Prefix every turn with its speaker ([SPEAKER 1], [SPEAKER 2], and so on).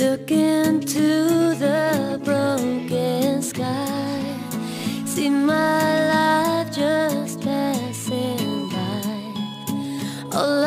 [SPEAKER 1] Look into the broken sky. See my life just passing by. All